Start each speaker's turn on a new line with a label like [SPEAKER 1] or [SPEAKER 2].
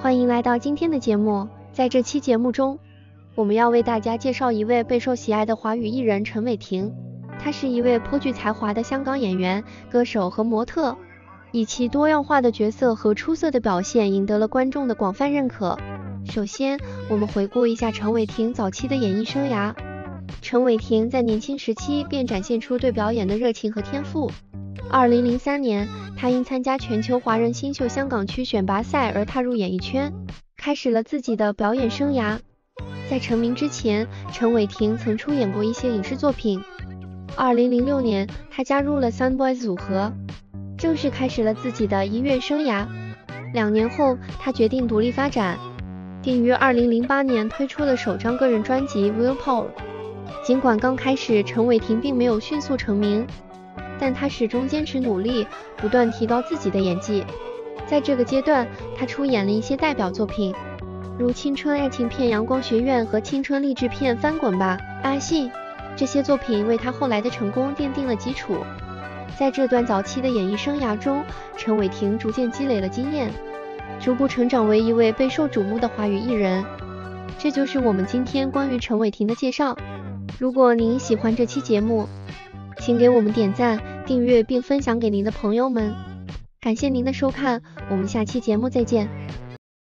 [SPEAKER 1] 欢迎来到今天的节目，在这期节目中，我们要为大家介绍一位备受喜爱的华语艺人陈伟霆。他是一位颇具才华的香港演员、歌手和模特，以其多样化的角色和出色的表现，赢得了观众的广泛认可。首先，我们回顾一下陈伟霆早期的演艺生涯。陈伟霆在年轻时期便展现出对表演的热情和天赋。二零零三年，他因参加全球华人新秀香港区选拔赛而踏入演艺圈，开始了自己的表演生涯。在成名之前，陈伟霆曾出演过一些影视作品。二零零六年，他加入了 Sunboys 组合，正式开始了自己的音乐生涯。两年后，他决定独立发展。并于二零零八年推出了首张个人专辑《Will Power》。尽管刚开始陈伟霆并没有迅速成名，但他始终坚持努力，不断提高自己的演技。在这个阶段，他出演了一些代表作品，如青春爱情片《阳光学院》和青春励志片《翻滚吧，阿信》。这些作品为他后来的成功奠定了基础。在这段早期的演艺生涯中，陈伟霆逐渐积累了经验。逐步成长为一位备受瞩目的华语艺人，这就是我们今天关于陈伟霆的介绍。如果您喜欢这期节目，请给我们点赞、订阅并分享给您的朋友们。感谢您的收看，我们下期节目再见。